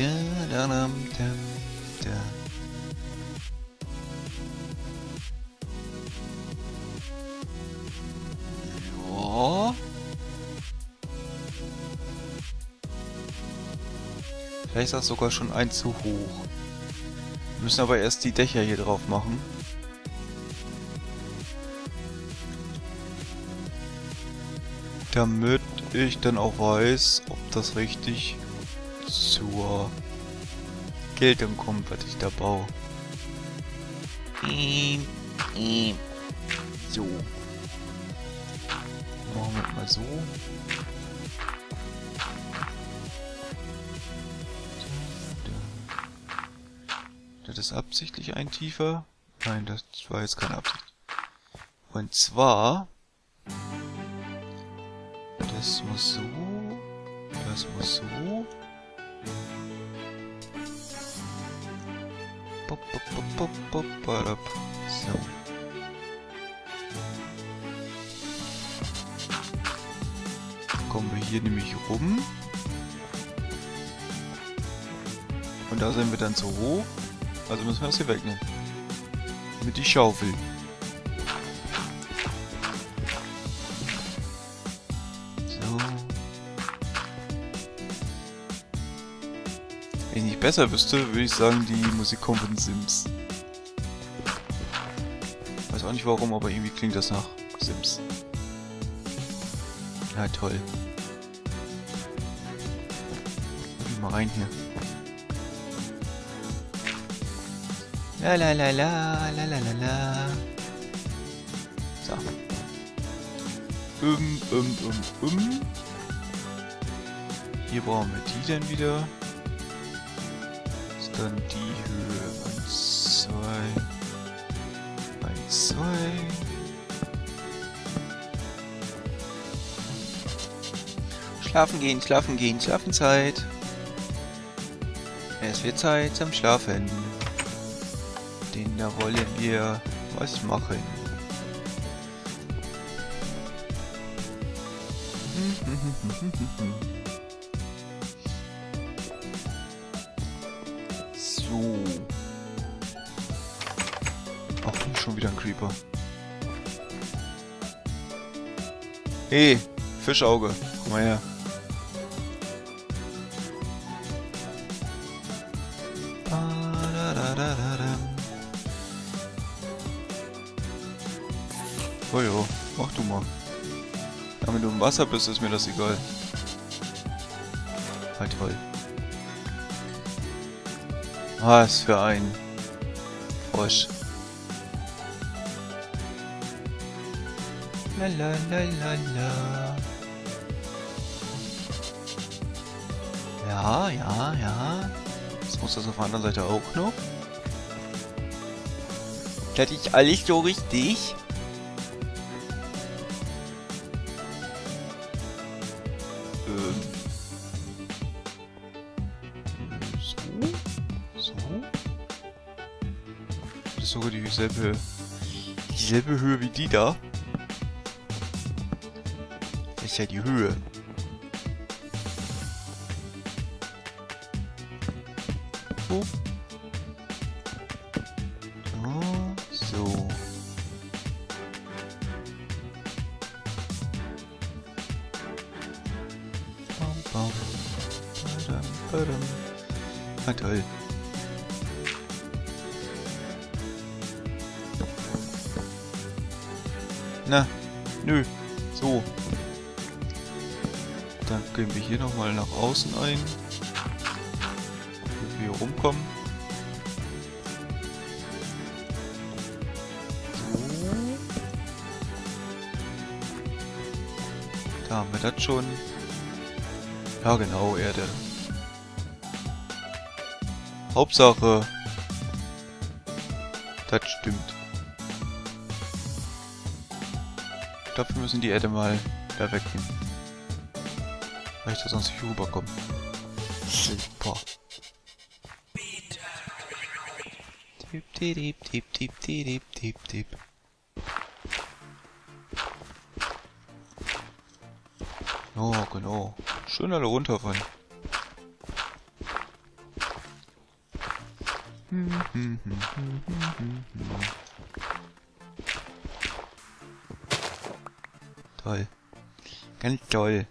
Da, da, dam, da. Ja. Vielleicht ist das sogar schon ein zu hoch. Wir müssen aber erst die Dächer hier drauf machen. Damit ich dann auch weiß, ob das richtig zur Geltung kommt, was ich da baue. So. Machen wir mal so. Das ist absichtlich ein tiefer. Nein, das war jetzt keine Absicht. Und zwar... Das muss so... Das muss so... So. Kommen wir hier nämlich rum. Und da sind wir dann zu hoch. Also müssen wir das hier wegnehmen. Mit die Schaufel. Besser wüsste, würde ich sagen, die Musik kommt von Sims. Weiß auch nicht warum, aber irgendwie klingt das nach Sims. Ja, toll. Geh mal rein hier. La la la la la la la la. So. Um, um, um, um. Hier brauchen wir die dann wieder. Dann die Höhe 1, 2, 1, 2. Schlafen gehen, schlafen gehen, Schlafenzeit. Es wird Zeit zum Schlafen. Denn da wollen wir was machen. wieder ein Creeper. Hey, Fischauge, komm mal her. Oh jo, mach du mal. Ja, wenn du im Wasser bist, ist mir das egal. Halt toll. Was für ein Frosch. La la la la la. Ja, ja, ja. Jetzt muss das auf der anderen Seite auch noch. Das ist alles so richtig. Ähm. So. So. Das ist sogar dieselbe Höhe wie die da. Ist ja die Höhe. So. Bam, bam. Badam, badam. Ah, toll. Na, nö. Gehen wir hier nochmal nach außen ein. Damit wir hier rumkommen. So. Da haben wir das schon. Ja genau, Erde. Hauptsache, das stimmt. Dafür müssen die Erde mal da wegnehmen. Weil ich da sonst nicht rüberkomme. Super. Tipp, tipp, tipp, tipp, tipp, tipp, tipp. Oh, genau. Schön alle runterfallen. Toll. Ganz toll.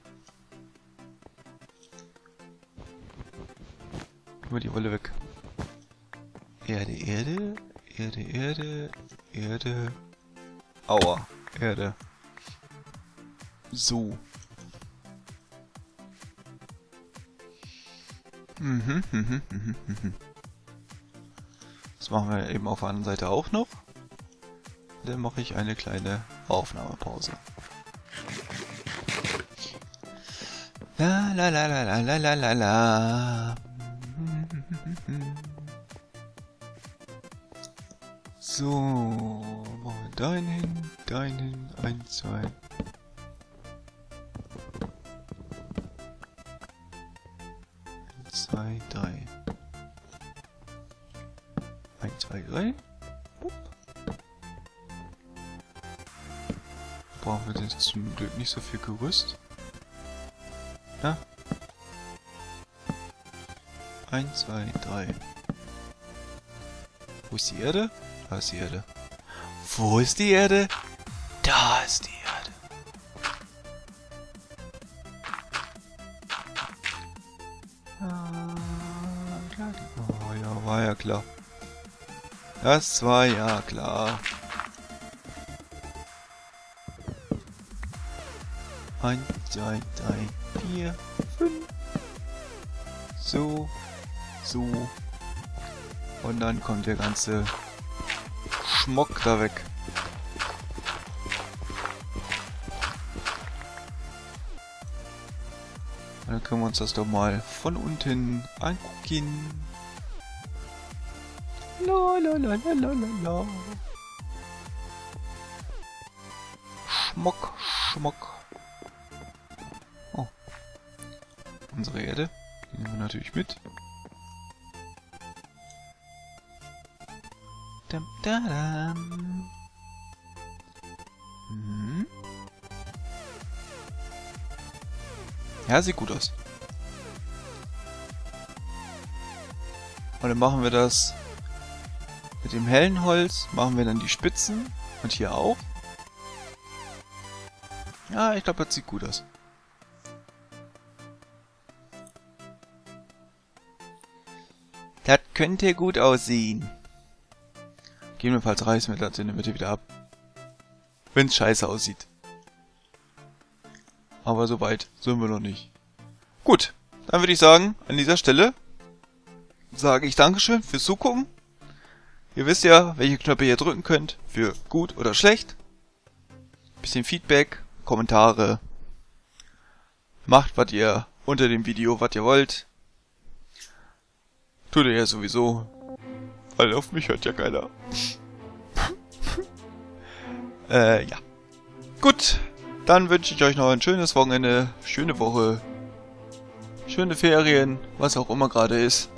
Nur die Wolle weg. Erde, Erde, Erde, Erde, Erde. Aua, Erde. So. Mhm, mhm, mhm, mhm. Das machen wir eben auf der anderen Seite auch noch. Dann mache ich eine kleine Aufnahmepause. La la la la la la la la. So, machen wir deinen, deinen, ein, zwei. Eins, zwei, drei. Eins, zwei, drei. Brauchen wir jetzt zum Glück nicht so viel Gerüst. Na? Eins, zwei, drei. Wo ist die Erde? Da ist die Erde. Wo ist die Erde? Da ist die Erde. Oh ja, war ja klar. Das war ja klar. Eins, zwei, drei, vier, fünf. So, so. Und dann kommt der ganze Schmuck da weg. Dann können wir uns das doch mal von unten angucken. La la la la la la la. Schmuck, Schmuck. Oh. Unsere Erde. Die nehmen wir natürlich mit. Dum, da, dam. Mhm. Ja, sieht gut aus. Und dann machen wir das mit dem hellen Holz, machen wir dann die Spitzen und hier auch. Ja, ich glaube, das sieht gut aus. Das könnte gut aussehen. Gegebenenfalls reißen wir das in der Mitte wieder ab. Wenn es scheiße aussieht. Aber so weit sind wir noch nicht. Gut, dann würde ich sagen, an dieser Stelle sage ich Dankeschön fürs Zugucken. Ihr wisst ja, welche Knöpfe ihr drücken könnt für gut oder schlecht. Bisschen Feedback, Kommentare. Macht, was ihr unter dem Video, was ihr wollt. Tut ihr ja sowieso. Weil auf mich hört ja keiner. äh, ja. Gut, dann wünsche ich euch noch ein schönes Wochenende, schöne Woche, schöne Ferien, was auch immer gerade ist.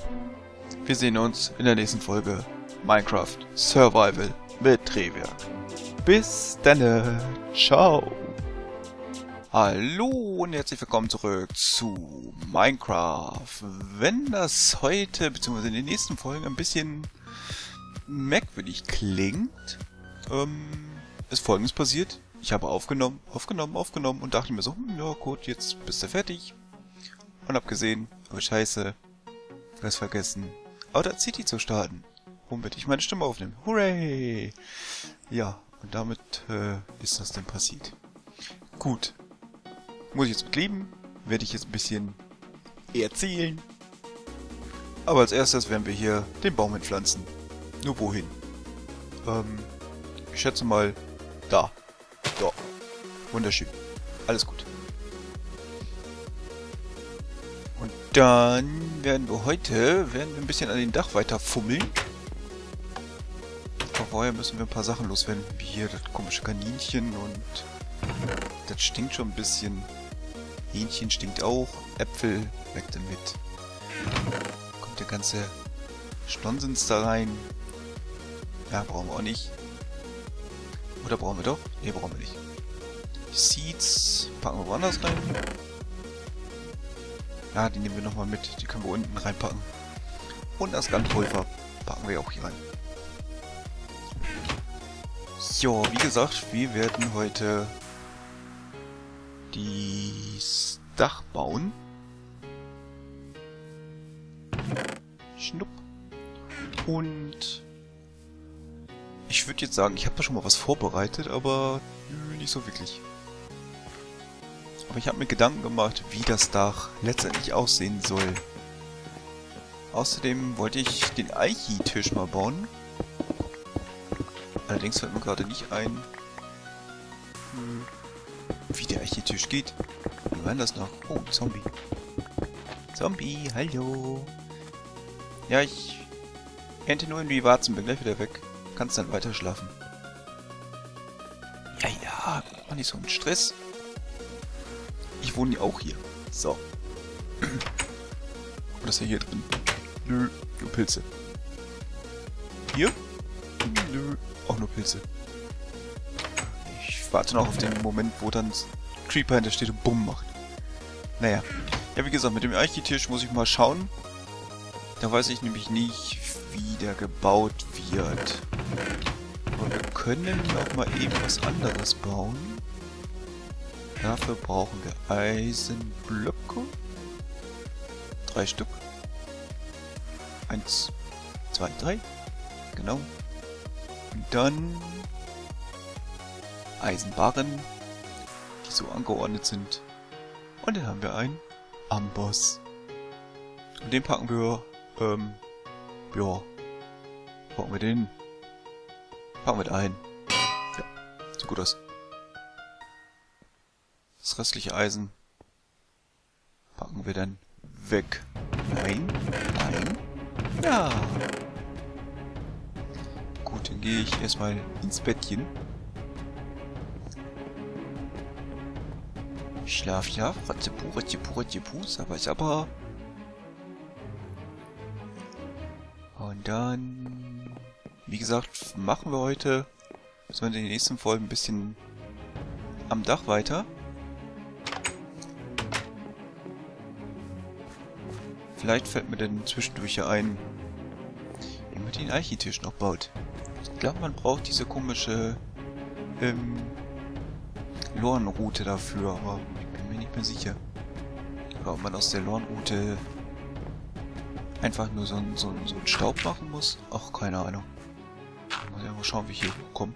Wir sehen uns in der nächsten Folge Minecraft Survival mit Trewerk. Bis dann, ciao. Hallo und herzlich willkommen zurück zu Minecraft. Wenn das heute bzw. in den nächsten Folgen ein bisschen merkwürdig klingt, ähm, ist folgendes passiert. Ich habe aufgenommen, aufgenommen, aufgenommen und dachte mir so, hm, ja gut, jetzt bist du fertig. Und hab gesehen, oh scheiße, was vergessen, Audacity zu starten, womit ich meine Stimme aufnehme. Hooray! Ja, und damit äh, ist das dann passiert. Gut. Muss ich jetzt mit leben, werde ich jetzt ein bisschen erzählen. Aber als erstes werden wir hier den Baum entpflanzen. Nur wohin? Ähm, ich schätze mal da. So. Wunderschön. Alles gut. Und dann werden wir heute werden wir ein bisschen an den Dach weiter fummeln. Vorher müssen wir ein paar Sachen loswerden. Wie hier das komische Kaninchen und das stinkt schon ein bisschen. Hähnchen stinkt auch. Äpfel, weg damit. Kommt der ganze Stonsens da rein. Ja, brauchen wir auch nicht. Oder brauchen wir doch? Ne, brauchen wir nicht. Seeds packen wir woanders rein. Ja, die nehmen wir nochmal mit. Die können wir unten reinpacken. Und das Gunpulver. packen wir auch hier rein. Jo, wie gesagt, wir werden heute das Dach bauen. Schnupp. Und ich würde jetzt sagen, ich habe da schon mal was vorbereitet, aber nicht so wirklich. Aber ich habe mir Gedanken gemacht, wie das Dach letztendlich aussehen soll. Außerdem wollte ich den Aichi-Tisch mal bauen. Allerdings fällt mir gerade nicht ein, wie der Aichi-Tisch geht. Wie war das noch? Oh, Zombie. Zombie, hallo. Ja, ich ernte nur in die Warzen, bin gleich wieder weg. Kannst dann weiter schlafen. Ja, ja, mach nicht so einen Stress. Ich wohne ja auch hier. So. Was ist denn hier drin? Nö, nur Pilze. Hier? Nö, auch nur Pilze. Warte noch auf den Moment, wo dann Creeper hinter steht und Bumm macht. Naja. Ja, wie gesagt, mit dem Architisch muss ich mal schauen. Da weiß ich nämlich nicht, wie der gebaut wird. Aber wir können auch mal eben was anderes bauen. Dafür brauchen wir Eisenblöcke. Drei Stück. Eins, zwei, drei. Genau. Und dann Eisenbarren, die so angeordnet sind. Und dann haben wir einen Amboss. Und den packen wir, ähm, ja, packen wir den, packen wir den ein. Ja, sieht gut aus. Das restliche Eisen packen wir dann weg. Nein, nein, ja. Gut, dann gehe ich erstmal ins Bettchen. Schlaf, ja, Ratzepu, Ratzepu, Ratzepu, Sabba, Sabba. Und dann, wie gesagt, machen wir heute, müssen wir in den nächsten Folgen ein bisschen am Dach weiter. Vielleicht fällt mir dann zwischendurch ja ein, wie man den Architisch noch baut. Ich glaube, man braucht diese komische ähm, Lornroute dafür, aber ich bin mir nicht mehr sicher. Oder ob man aus der Lornroute einfach nur so, ein, so, so einen Staub machen muss. Ach, keine Ahnung. Mal, ja mal schauen, wie ich hier hochkomme.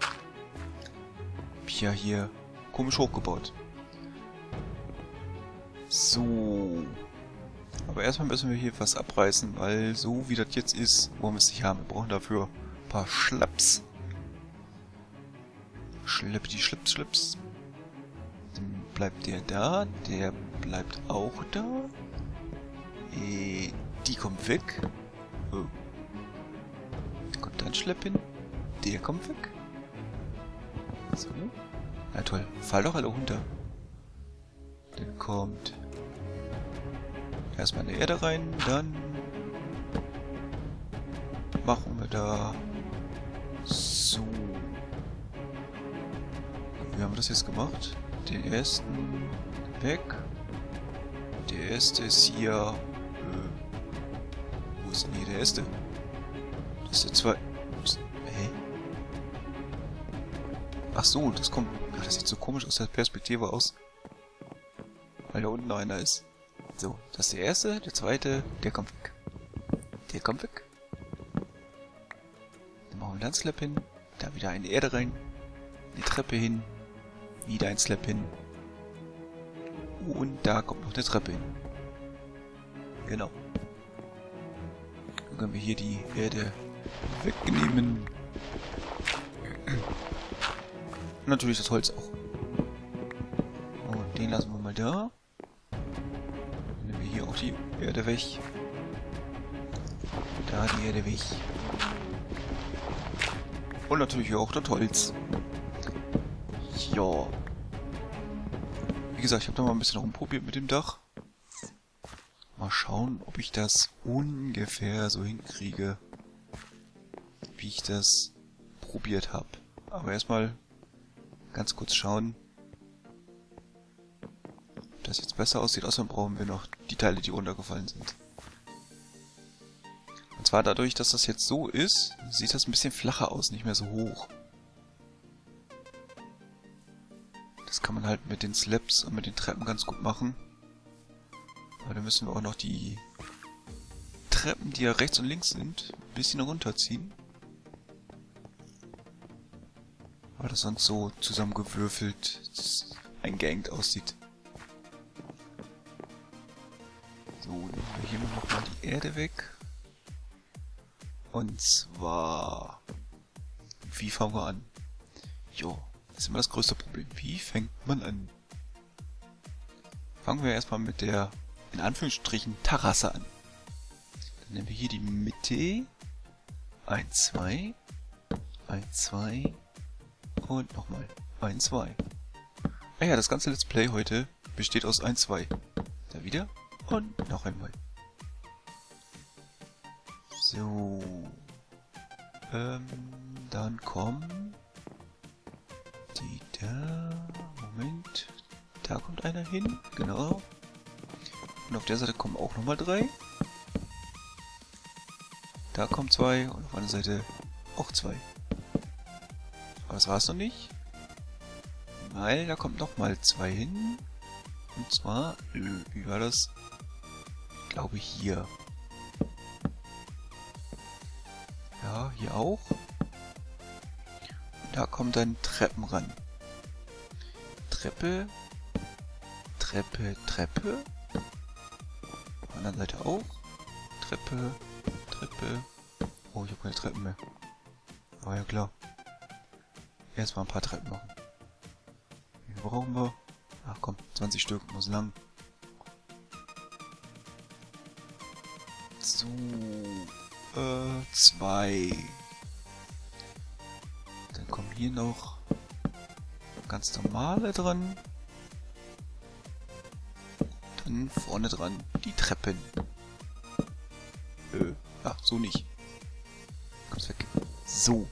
Hab ich ja hier komisch hochgebaut. So. Aber erstmal müssen wir hier was abreißen, weil so wie das jetzt ist, wollen wir es nicht haben. Wir brauchen dafür ein paar Schlaps. Schlepp die Schlips, Schlips. Dann bleibt der da, der bleibt auch da. Äh, die kommt weg. Oh. Kommt ein Schlepp hin. Der kommt weg. So. Na toll, fall doch alle runter. Dann kommt erstmal eine Erde rein, dann machen wir da so. Wie haben wir das jetzt gemacht? Den ersten weg. Der erste ist hier... Äh, wo ist denn hier der erste? Das ist der zweite... Hä? Ach so, das kommt... Ach, das sieht so komisch aus der Perspektive aus. Weil da unten einer ist. So, das ist der erste, der zweite, der kommt weg. Der kommt weg. Dann machen wir einen Slap hin. Da wieder eine Erde rein. Eine Treppe hin. Wieder ein Slap hin. Und da kommt noch eine Treppe hin. Genau. Dann können wir hier die Erde wegnehmen. Natürlich das Holz auch. Und den lassen wir mal da die Erde weg. Da die Erde weg. Und natürlich auch das Holz. Ja. Wie gesagt, ich habe da mal ein bisschen rumprobiert mit dem Dach. Mal schauen, ob ich das ungefähr so hinkriege, wie ich das probiert habe. Aber erstmal ganz kurz schauen, ob das jetzt besser aussieht. Außerdem brauchen wir noch die Teile, die runtergefallen sind. zwar dadurch, dass das jetzt so ist, sieht das ein bisschen flacher aus, nicht mehr so hoch. Das kann man halt mit den Slaps und mit den Treppen ganz gut machen. Aber dann müssen wir auch noch die Treppen, die ja rechts und links sind, ein bisschen runterziehen. Weil das sonst so zusammengewürfelt eingeengt aussieht. So, nehmen wir hier noch mal die Erde weg. Und zwar... Wie fangen wir an? Jo, ist immer das größte Problem. Wie fängt man an? Fangen wir erstmal mit der, in Anführungsstrichen, Terrasse an. Dann nehmen wir hier die Mitte. 1, 2. 1, 2. Und nochmal. 1, 2. Ah ja, das ganze Let's Play heute besteht aus 1, 2. Da wieder. Und noch einmal. So. Ähm, dann kommen die da. Moment. Da kommt einer hin. Genau. Und auf der Seite kommen auch nochmal drei. Da kommen zwei und auf der Seite auch zwei. Aber das war's noch nicht. Weil da kommt nochmal zwei hin. Und zwar, äh, wie war das? Ich glaube hier. Ja, hier auch. Da kommen dann Treppen ran. Treppe, Treppe, Treppe. Auf der anderen Seite auch. Treppe, Treppe. Oh, ich habe keine Treppen mehr. War ja klar. Erstmal ein paar Treppen machen. Wie viel brauchen wir? Ach komm, 20 Stück, muss lang. So, äh, zwei. Hier noch ganz normale dran. Dann vorne dran die Treppen. Äh, ach, so nicht. Komm's weg. So.